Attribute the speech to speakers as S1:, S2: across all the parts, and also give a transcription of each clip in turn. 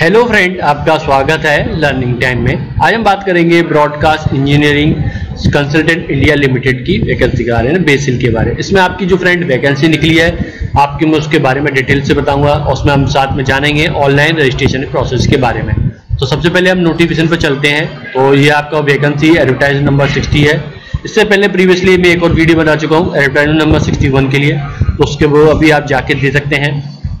S1: Hello friend आपका स्वागत है लर्निंग टाइम में। आज हम बात करेंगे broadcast engineering consultant India limited की वैकेंसी के बारे में बेसिल के बारे। में इसमें आपकी जो फ्रेंड वैकेंसी निकली है, आपकी मैं उसके बारे में डिटेल से बताऊँगा, उसमें हम साथ में जानेंगे ऑनलाइन रजिस्ट्रेशन प्रोसेस के बारे में। तो सबसे पहले हम नोटिफिकेशन पर चलते हैं। तो ये आपका वैकेंसी एडवर्टाइज नंबर सिक्सटी है। इससे पहले प्रीवियसली मैं एक और वीडियो बना चुका हूँ एडवर्टाइज नंबर सिक्सटी के लिए। तो उसके वो अभी आप जाके दे सकते हैं।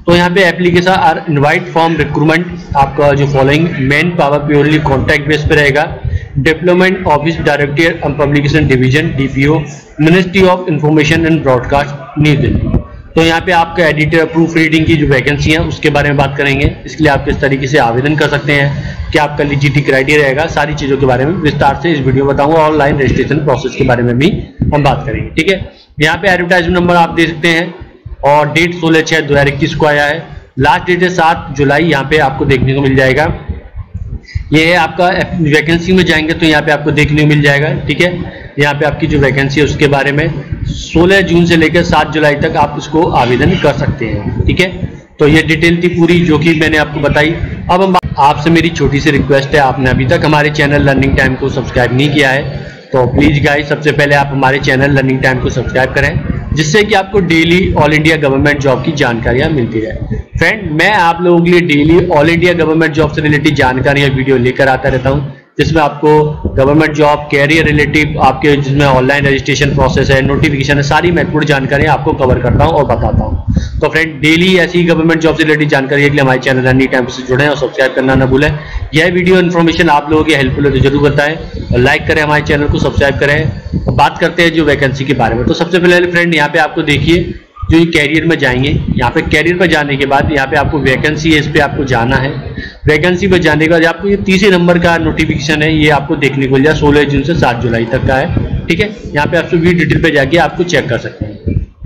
S1: तो यहाँ पे application are invite form recruitment आपका जो following man power purely contact base पे रहेगा. Development office director publication division DPO ministry of information and broadcast New Delhi तो यहाँ पे आपका एडिटर प्रूफ रीडिंग की जो वैकेंसी है, उसके बारे में बात करेंगे. इसके लिए आप किस तरीके से आवेदन कर सकते हैं, क्या आपका लिजिटी क्राइटेरिया रहेगा, सारी चीज़ों के बारे में विस्तार से इस वीडियो में बताऊँगा. ऑनलाइन रजिस्ट्रेशन प्रोसेस के बारे में भी हम बात करेंगे. ठीक है? यहाँ पे एडवर्टाइजमेंट नंबर आप दे सकते हैं. और डेट सोलह छह दो हज़ार इक्कीस को आया है। लास्ट डेट है सात जुलाई, यहाँ पे आपको देखने को मिल जाएगा। ये है आपका वैकेंसी में जाएँगे तो यहाँ पे आपको देखने को मिल जाएगा, ठीक है? यहाँ पे आपकी जो वैकेंसी है उसके बारे में। 16 जून से लेकर 7 जुलाई तक आप इसको आवेदन कर सकते हैं, ठीक है? तो ये डिटेल थी पूरी जो कि मैंने आपको बताई। अब हम आपसे मेरी छोटी सी रिक्वेस्ट है, आपने अभी तक हमारे चैनल लर्निंग टाइम को सब्सक्राइब नहीं किया है तो प्लीज़ गाइस सबसे पहले आप हमारे चैनल लर्निंग टाइम को सब्सक्राइब करें। जिससे कि आपको daily all India government job की जानकारियाँ मिलती रहे। फ्रेंड मैं आप लोगों के लिए daily all India government job से रिलेटेड जानकारियाँ वीडियो लेकर आता रहता हूँ। जिसमें आपको गवर्नमेंट जॉब कैरियर रिलेटिव आपके जिसमें ऑनलाइन रजिस्ट्रेशन प्रोसेस है नोटिफिकेशन है, सारी महत्वपूर्ण जानकारियाँ आपको कवर करता हूँ और बताता हूँ। तो फ्रेंड डेली ऐसी गवर्नमेंट जॉब से रिलेटेड जानकारी के लिए हमारे चैनल रनी टाइम से जुड़े और सब्सक्राइब करना ना भूलें। यह वीडियो इन्फॉर्मेशन आप लोगों की हेल्पफुल है तो ज़रूर बताएँ। और लाइक करें हमारे चैनल को सब्सक्राइब करें। और बात करते हैं जो वैकेंसी के बारे में। तो सबसे पहले फ्रेंड यहाँ पे आपको देखिए जो ये कैरियर में जाएँगे, यहाँ पे कैरियर पर जाने के बाद यहाँ पे आपको वैकेंसी है, इस पर आपको जाना है। वैकेंसी पर जाने के बाद आपको ये तीसरे नंबर का नोटिफिकेशन है, ये आपको देखने को मिल जाए सोलह जून से सात जुलाई तक का है, ठीक है? यहाँ पे आपसे वी डिटेल पे जाके आपको चेक कर सकते हैं।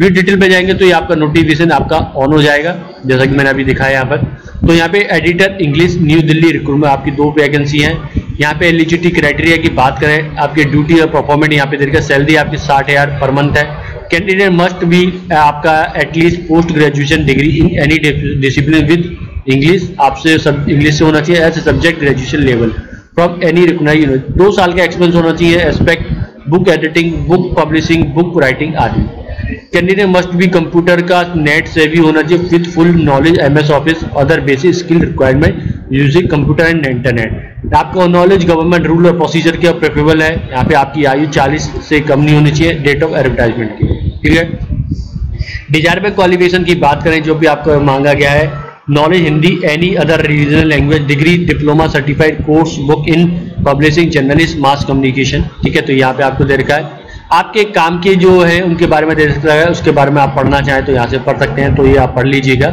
S1: वी डिटेल पे जाएँगे तो ये आपका नोटिफिकेशन आपका ऑन हो जाएगा, जैसा कि मैंने अभी दिखाया यहाँ पर। तो यहाँ पे editor English New Delhi recruitment आपकी दो वैकेंसी हैं। यहाँ पे एलिजिबिलिटी क्राइटेरिया की बात करें, आपकी ड्यूटी और परफॉर्मेंस यहाँ पे देखिए सैलरी आपकी साठ हज़ार पर मंथ है। कैंडिडेट मस्ट भी आपका at least post graduation degree in any discipline with English आपसे सब इंग्लिश से होना चाहिए as a subject graduation level from any recognise दो साल का एक्सपीरियंस होना चाहिए aspect book editing book publishing book writing आदि. कैंडिडेट मस्ट भी कंप्यूटर का नेट से भी होना चाहिए with full knowledge M S office other basic skill requirement using computer and internet आपका नॉलेज गवर्नमेंट रूल और प्रोसीजर के प्रेफरेबल है. यहाँ पे आपकी आयु 40 से कम नहीं होनी चाहिए डेट ऑफ़ एडवर्टाइजमेंट की है डिजायरेबल क्वालिफिकेशन की बात करें, जो भी आपको मांगा गया है knowledge Hindi any other regional language degree diploma certified course book in publishing journalist mass communication ठीक है? तो यहाँ पे आपको दे रखा है। आपके काम के जो है, उनके बारे में दे सकता है, उसके बारे में आप पढ़ना चाहें तो यहाँ से पढ़ सकते हैं तो ये आप पढ़ लीजिएगा,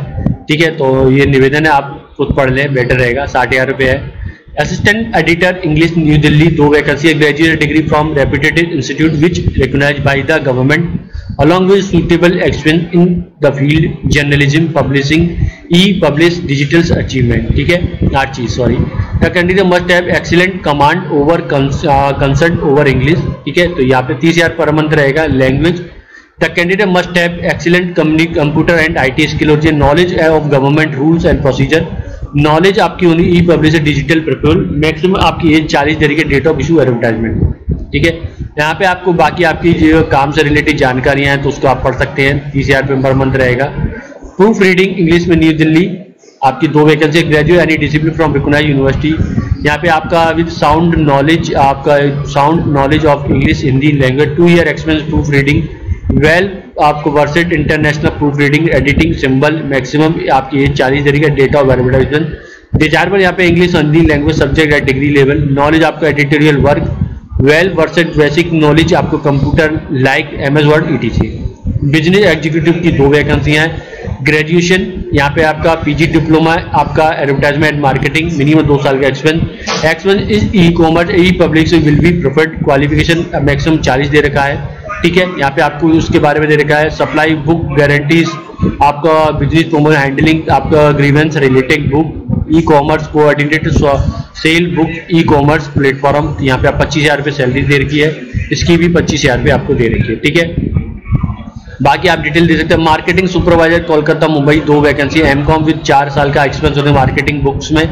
S1: ठीक है? तो ये निवेदन है, आप खुद पढ़ लें, बेटर रहेगा, साठ हज़ार रुपये है। Assistant editor English New Delhi दो vacancy graduate degree from reputed institute which recognise by the government along with suitable experience in the field, journalism, publishing, e-publish, digital achievement, ठीक है? आठ चीज़ sorry the candidate must have excellent command over concert over English ठीक है? तो यहाँ पे तीस हज़ार पर मंथ रहेगा language the candidate must have excellent computer and I T skill और knowledge of government rules and procedure knowledge आपकी होनी e publish digital prepare maximum आपकी एज चालीस तरीके डेट ऑफ़ इशू एडवर्टाइजमेंट ठीक है? यहाँ पे आपको बाकी आपकी जो काम से रिलेटेड जानकारियाँ हैं तो उसको आप पढ़ सकते हैं। तीस हज़ार पर मंथ रहेगा। प्रूफ रीडिंग इंग्लिश में न्यू दिल्ली आपकी दो वैकेंसी ग्रेजुएट यानी डिसिप्लिन फ्रॉम रिकोनाइज यूनिवर्सिटी यहाँ पे आपका विद साउंड नॉलेज आपका sound knowledge of English Hindi language two year experience proof reading well आपको versed international proof reading editing symbol maximum आपकी एज चालीस तरीके डेटा ऑफ़ एडवर्टाइजमेंट डिज़ायर यहाँ पे इंग्लिश हिंदी लैंग्वेज सब्जेक्ट है डिग्री लेवल नॉलेज आपका editorial work well versed basic knowledge आपको computer like M S word E business executive की दो वैकेंसियाँ हैं। ग्रेजुएशन यहाँ पे आपका पीजी डिप्लोमा आपका एडवर्टाइजमेंट मार्केटिंग मिनिमम दो साल का expense expense is E commerce E public से will be profit qualification maximum चालीस दे रखा है। ठीक है, यहाँ पे आपको उसके बारे में दे रखा है। सप्लाई बुक गारंटीज आपका बिज़नेस प्रोमो हैंडलिंग आपका grievance related book e commerce coordinated sale book e commerce platform यहाँ पे आप पच्चीस हज़ार रुपये सैलरी दे रखी है। इसकी भी पच्चीस हज़ार रुपये आपको दे रखी है, ठीक है? बाकी आप डिटेल दे सकते हैं। मार्केटिंग सुपरवाइजर कोलकाता मुंबई दो वैकेंसी एम कॉम विद चार साल का एक्सपीरियंस होने मार्केटिंग बुक्स में।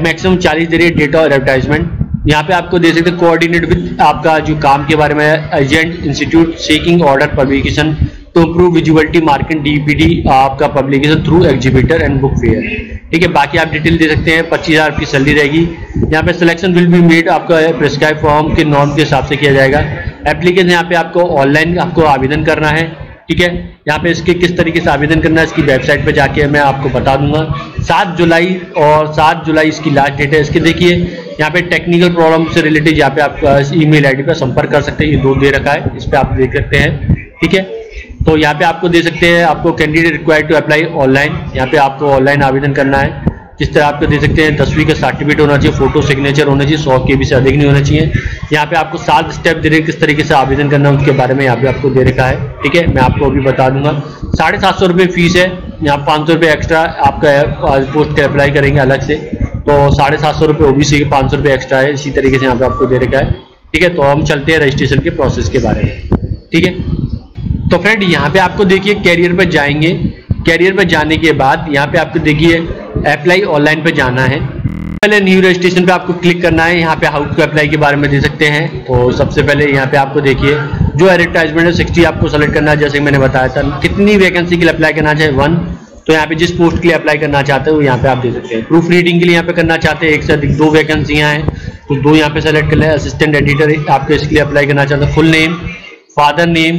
S1: मैक्सिमम चालीस दे रही है डेटा और एडवर्टाइजमेंट यहाँ पे आपको दे सकते हैं कोऑर्डिनेट विद आपका जो काम के बारे में agent institute seeking order publication to improve visuality market DPD आपका publication through exhibitor and book fair ठीक है, बाकी आप डिटेल दे सकते हैं, पच्चीस हज़ार आपकी सैलरी रहेगी। यहाँ पे सिलेक्शन विल बी मेड आपका प्रिस्क्राइब फॉर्म के नॉर्म के हिसाब से किया जाएगा। एप्लीकेशन यहाँ पे आपको ऑनलाइन आपको आवेदन करना है, ठीक है? यहाँ पे इसके किस तरीके से आवेदन करना है, इसकी वेबसाइट पे जाके मैं आपको बता दूँगा। सात जुलाई और सात जुलाई इसकी लास्ट डेट है, इसके देखिए, यहाँ पे टेक्निकल प्रॉब्लम से रिलेटेड यहाँ पे आप ईमेल आईडी पर संपर्क कर सकते हैं, ये दो दे रखा है, इस पर आप देख सकते हैं, ठीक है? तो यहाँ पे आपको दे सकते हैं, आपको candidate required to apply online यहाँ पे आपको ऑनलाइन आवेदन करना है। जिस तरह आपको दे सकते हैं, दसवीं का सर्टिफिकेट होना चाहिए फ़ोटो सिग्नेचर होना चाहिए, सौ के बी से अधिक नहीं होना चाहिए। यहाँ पे आपको सात स्टेप दे रहे किस तरीके से आवेदन करना है, उसके बारे में यहाँ पे आपको दे रखा है। ठीक है, मैं आपको अभी बता दूँगा। साढ़े सात सौ रुपये फ़ीस है, यहाँ पाँच सौ रुपये एक्स्ट्रा आपका पोस्ट के अप्लाई करेंगे अलग से। तो साढ़े सात सौ रुपये ओ बी सी के पाँच सौ रुपये एक्स्ट्रा है, इसी तरीके से यहाँ पे आपको दे रखा है। ठीक है तो हम चलते हैं रजिस्ट्रेशन के प्रोसेस के बारे में। ठीक है? तो फ्रेंड यहाँ पे आपको देखिए कैरियर पर जाएँगे। कैरियर पर जाने के बाद यहाँ पे आपको देखिए अप्लाई ऑनलाइन पर जाना है। पहले न्यू रजिस्ट्रेशन पे आपको क्लिक करना है। यहाँ पे हाउ टू अप्लाई के बारे में दे सकते हैं। तो सबसे पहले यहाँ पे आपको देखिए जो एडवर्टाइजमेंट है सिक्सटी आपको सेलेक्ट करना है, जैसे मैंने बताया था। कितनी वैकेंसी के लिए अप्लाई करना चाहे वन तो यहाँ पे जिस पोस्ट के लिए अप्लाई करना चाहते हो, यहाँ पे आप दे सकते हैं। प्रूफ रीडिंग के लिए यहाँ पे करना चाहते हैं, एक से अधिक दो वैकेंसियाँ हैं। तो दो यहाँ पे सेलेक्ट कर लें। असिस्टेंट एडिटर आपको इसके लिए अप्लाई करना चाहते हैं। Full name father name,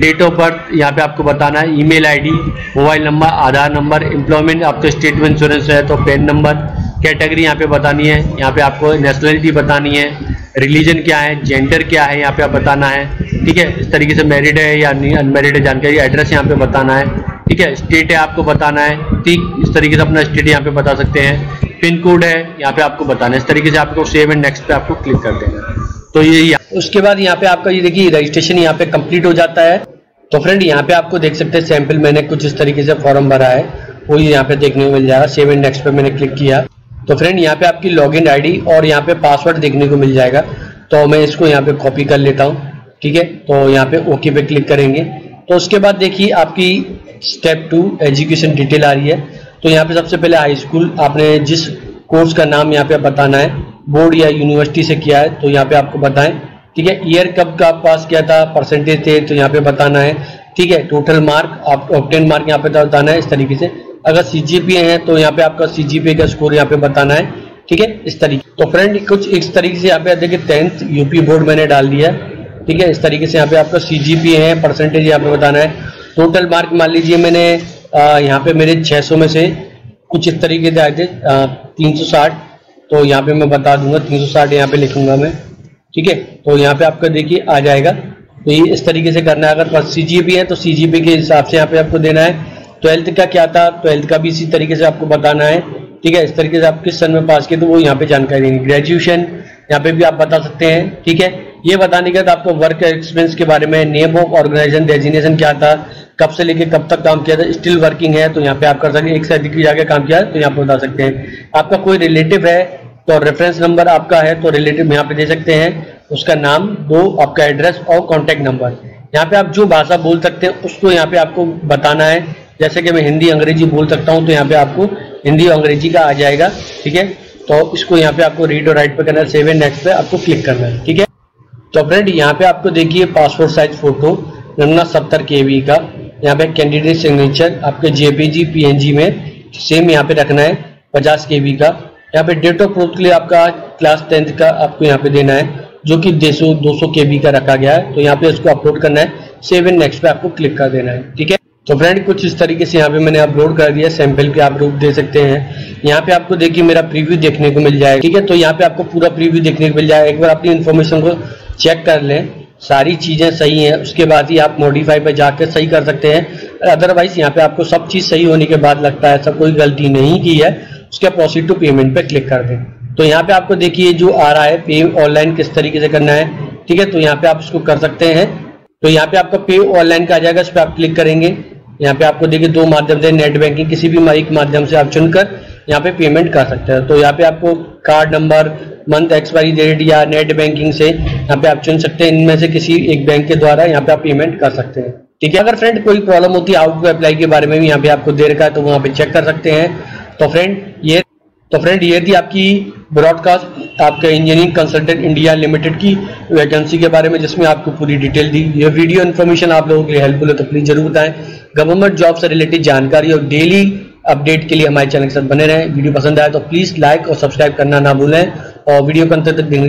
S1: date of birth, यहाँ पे आपको बताना है, email ID, mobile number, Aadhaar number employment आपका स्टेट में इंश्योरेंस है तो पेन नंबर कैटेगरी यहाँ पे बतानी है, यहाँ पे आपको नेशनलिटी बतानी है रिलीजन क्या है जेंडर क्या है, यहाँ पे आप बताना है, ठीक है? इस तरीके से मैरिड है या अनमेरिड है जानकारी एड्रेस यहाँ पे बताना है, ठीक है? स्टेट है आपको बताना है, ठीक? इस तरीके से अपना स्टेट यहाँ पे बता सकते हैं पिन कोड है, यहाँ पे आपको बताना है, इस तरीके से आपको सेव एंड नेक्स्ट पे आपको क्लिक कर देना तो ये उसके बाद यहाँ पे आपका ये देखिए रजिस्ट्रेशन यहाँ पे कंप्लीट हो जाता है तो फ्रेंड यहाँ पे आपको देख सकते हैं सैंपल मैंने कुछ इस तरीके से फॉर्म भरा है वो यहाँ पे देखने को मिल जाएगा सेव एंड नेक्स्ट पे मैंने क्लिक किया तो फ्रेंड यहाँ पे आपकी लॉग इन और यहाँ पे पासवर्ड देखने को मिल जाएगा तो मैं इसको यहाँ पे कॉपी कर लेता हूँ ठीक है तो यहाँ पे ओके पे क्लिक करेंगे तो उसके बाद देखिए आपकी स्टेप टू एजुकेशन डिटेल आ रही है तो यहाँ पे सबसे पहले हाई स्कूल आपने जिस कोर्स का नाम यहाँ पे बताना है बोर्ड या यूनिवर्सिटी से किया है तो यहाँ पे आपको बताएँ ठीक है ईयर कब का पास किया था परसेंटेज थे तो यहाँ पे बताना है ठीक है टोटल मार्क आप टेन मार्क यहाँ पे बताना है इस तरीके से अगर सीजीपीए है तो यहाँ पे आपका सीजीपीए का स्कोर यहाँ पे बताना है ठीक है इस तरीके तो फ्रेंड कुछ इस तरीके से यहाँ पे देखिए टेंथ यूपी बोर्ड मैंने डाल दिया ठीक है इस तरीके से यहाँ पे आपका सीजीपीए है परसेंटेज यहाँ पे बताना है टोटल मार्क मान लीजिए मैंने यहाँ पे मेरे 600 में से कुछ इस तरीके से आए थे तीन सौ साठ तो यहाँ पे मैं बता दूँगा तीन सौ साठ यहाँ पे लिखूँगा मैं ठीक है? तो यहाँ पे आपका देखिए, आ जाएगा। तो ये इस तरीके से करना है। अगर पास सी है तो सी के हिसाब से यहाँ पे आपको देना है। ट्वेल्थ का क्या था? ट्वेल्थ का भी इसी तरीके से आपको बताना है। ठीक है? इस तरीके से आप किस सन में पास किए तो वो यहाँ पे जानकारी देंगे ग्रेजुएशन यहाँ पे भी आप बता सकते हैं। ठीक है? ये बताने के बाद आपको वर्क एक्सपीरियंस के बारे में नेम ऑफ़ ऑर्गेनाइजेशन डेजिनेशन क्या था, कब से लेके कब तक काम किया था स्टिल वर्किंग है तो यहाँ पे आप कर सकते हैं। एक से अधिक जगह काम किया तो यहाँ पे बता सकते हैं। आपका कोई रिलेटिव है तो रेफरेंस नंबर आपका है तो रिलेटिव यहाँ पे दे सकते हैं। उसका नाम, दो, आपका एड्रेस और कॉन्टेक्ट नंबर यहाँ पे आप जो भाषा बोल सकते हैं, उसको यहाँ पे आपको बताना है। जैसे कि मैं हिंदी, अंग्रेज़ी बोल सकता हूँ तो यहाँ पे आपको हिंदी और अंग्रेज़ी का आ जाएगा, ठीक है? तो इसको यहाँ पे आपको रीड और राइट पे करना है सेवन नेक्स्ट पे आपको क्लिक करना है, ठीक है? तो फ्रेंड यहाँ पे आपको देखिए पासपोर्ट साइज़ फ़ोटो नन्ना सत्तर के का। यहाँ पे कैंडिडेट सिग्नेचर आपके जेपीजी पीएनजी में सेम यहाँ पे रखना है, पचास के का। यहाँ पे डेट ऑफ़ बर्थ के लिए आपका क्लास टेंथ का आपको यहाँ पे देना है, जो कि देशो दो सौ के बी का रखा गया है तो यहाँ पे इसको अपलोड करना है सेव एंड नेक्स्ट पे आपको क्लिक कर देना है, ठीक है? तो फ्रेंड कुछ इस तरीके से यहाँ पे मैंने अपलोड कर दिया सैंपल के आप लोग दे सकते हैं। यहाँ पे आपको देखिए मेरा प्रीव्यू देखने को मिल जाएगा, ठीक है? तो यहाँ पे आपको पूरा प्रीव्यू देखने को मिल जाएगा। एक बार अपनी इन्फॉर्मेशन को चेक कर लें, सारी चीज़ें सही हैं, उसके बाद ही आप मॉडिफाई पर जाकर सही कर सकते हैं। अदरवाइज़ यहाँ पे आपको सब चीज़ सही होने के बाद लगता है सब कोई गलती नहीं की है उसके प्रोसीड टू पेमेंट पे क्लिक कर दें। तो यहाँ पे आपको देखिए जो आ रहा है पे ऑनलाइन किस तरीके से करना है, ठीक है? तो यहाँ पे आप इसको कर सकते हैं। तो यहाँ पे आपका पे ऑनलाइन का आ जाएगा, इस पर आप क्लिक करेंगे। यहाँ पे आपको देखिए दो माध्यम से नेट बैंकिंग किसी भी एक माध्यम से आप चुनकर यहाँ पे पेमेंट कर सकते हैं। तो यहाँ पे आपको card number month expiry date या नेट बैंकिंग से यहाँ पे आप चुन सकते हैं। इनमें से किसी एक बैंक के द्वारा यहाँ पे आप पेमेंट कर सकते हैं। ठीक है? अगर फ्रेंड कोई प्रॉब्लम होती है आउट अप्लाई के बारे में भी यहाँ पे आपको दे रखा है तो वहाँ पे चेक कर सकते हैं। तो फ्रेंड ये तो फ्रेंड ये थी आपकी ब्रॉडकास्ट आपके इंजीनियरिंग कंसल्टेंट इंडिया लिमिटेड की वैकेंसी के बारे में, जिसमें आपको पूरी डिटेल दी। ये वीडियो इन्फॉर्मेशन आप लोगों के लिए हेल्पफुल है तो प्लीज़ ज़रूर बताएँ। गवर्नमेंट जॉब से रिलेटेड जानकारी और डेली अपडेट के लिए हमारे चैनल के साथ बने रहें। वीडियो पसंद आए तो प्लीज़ लाइक और सब्सक्राइब करना ना भूलें। और वीडियो को अंत तक देखने